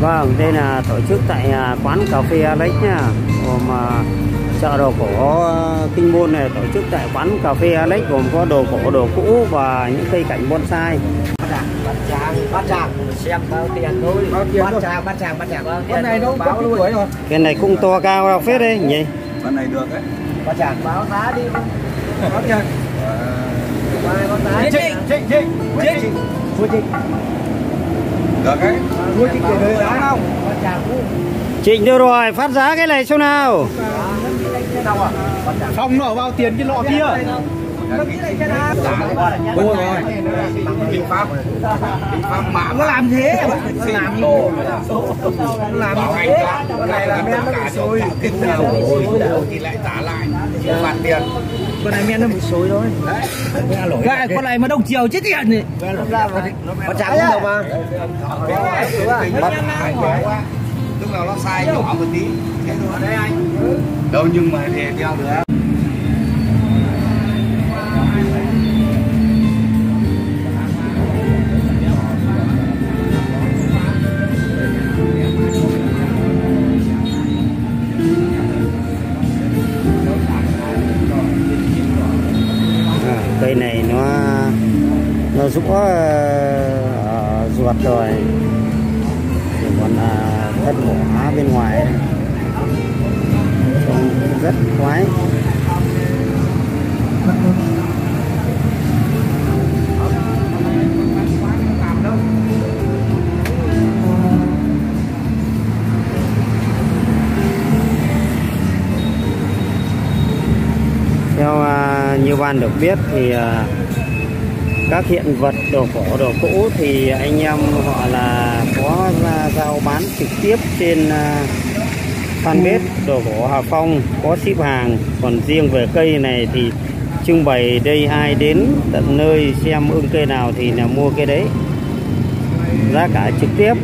Vâng, đây là tổ chức tại à, quán cà phê Alex nha. Gồm à, chợ đồ cổ à, Kinh Môn này tổ chức tại quán cà phê Alex gồm có đồ cổ, đồ cũ và những cây cảnh bonsai. bát tràng bát tràng xem bao tiền thôi Bao tiền bát tràng bát tràng bát tràng Con này nó báo luôn tuổi rồi. Cái này cũng to cao ra phết đấy nhỉ? Con này được đấy. bát tràng báo giá đi Có tiền. mai có giá Trịnh, trịnh, trịnh, trịnh. Trịnh Được đấy. Đời giá không? cũ Trịnh đâu rồi, phát giá cái này số nào? Xong nó bao tiền cái lọ kia. Đúng rồi. Kinh pháp. Kinh pháp mạ. nó làm thế làm gì làm bảo hành ra. Này là men nó bị sôi. Cái nào thì lại trả lại. Phạt tiền. con này men nó bị sôi thôi Gà, con này mà đồng chiều chết tiền này nó trắng cũng mà Lúc nào nó sai nhỏ một tí. Thế thôi. Đấy anh. Đâu nhưng mà thì theo được. Có ờ, ở ruột rồi. Thì còn là thân vỏ bên ngoài. Trông rất khoái. Theo à, như ban được biết thì ờ, các hiện vật đồ cổ đồ cũ thì anh em họ là có giao bán trực tiếp trên à, fanpage đồ cổ Hà Phong. Có ship hàng còn riêng về cây này thì trưng bày đây ai đến tận nơi xem ưng cây nào thì là mua cây đấy. Giá cả trực tiếp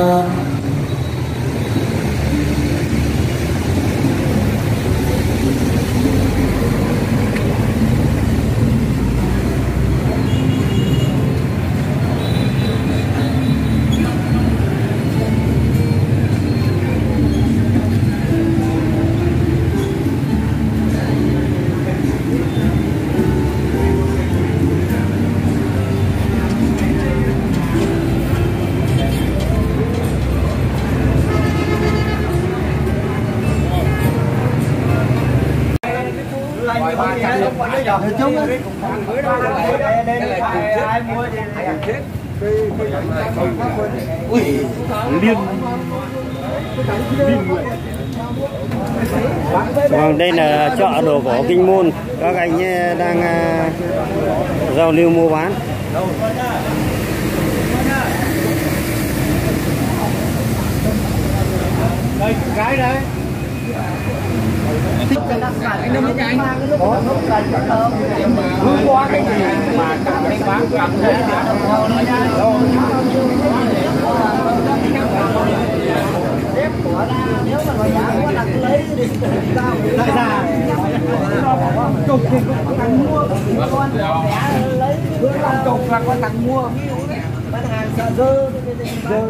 감사합니다. Vâng, đây là chợ đồ cổ Kinh Môn. Các anh eh, đang à, giao lưu mua bán. đây Cái đấy anh đừng cái nước có lúc là chất lượng hướng qua cái gì mà cảm thấy bán cảm thấy Xếp nếu mà nói giá quá là lấy đi sao Đại ra, cục thì có thằng mua. Con rẻ lấy bữa con cục là con thằng mua. ví dụ bán hàng sợ dơ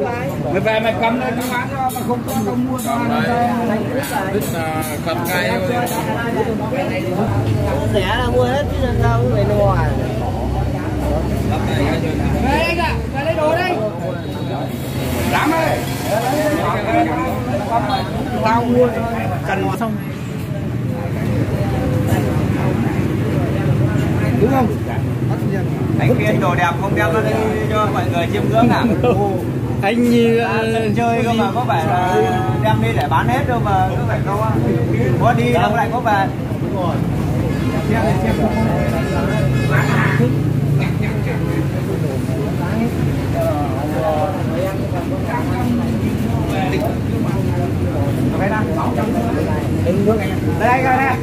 mày về mày cầm lên bán cho mà không có không mua cho Tức là cầm ngay thôi. rẻ là mua hết chứ làm sao cứ phải mua à. Dám ơi. Tao mua cần xong đúng không? Anh khuyên đồ đẹp không đem ra đây cho mọi người chiêm ngưỡng à? Anh như sân chơi cơ mà có phải là đem đi để bán hết đâu mà cứ phải đâu á. Có đi đâu lại có về đây coi đây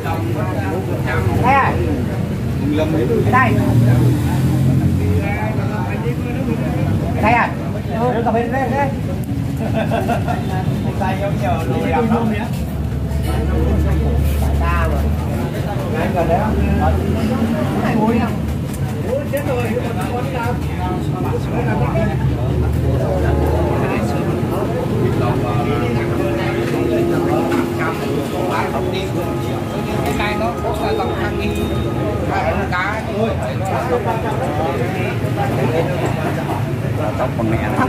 đây đây đây à? Đưa cà phê đây đây. Tay giống nhiều đồ đẹp lắm ta mà. Anh gần đấy này ngồi nào. Chết rồi. Cái này nó có là tầm hàng nghìn cá thôi tóc con mẹ nó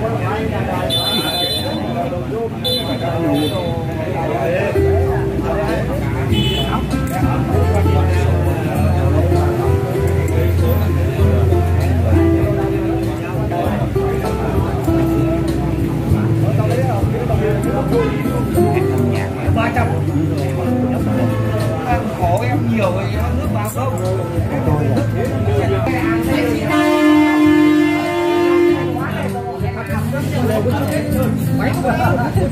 ba trăm. Khổ em nhiều rồi em nước vào không đây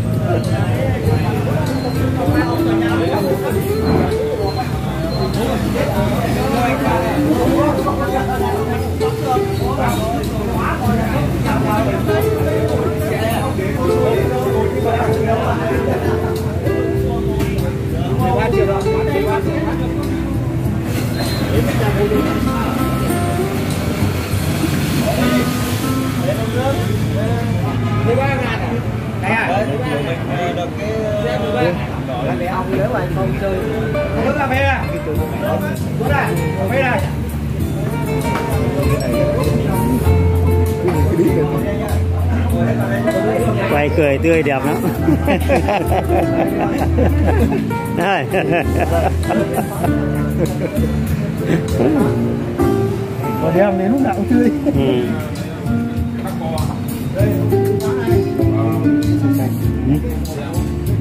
cái để ông nếu mà không chơi nước cà phê à nước à cà phê này quay cười tươi đẹp lắm Đây. còn đem đến lúc nào cũng tươi ừ. đâu thì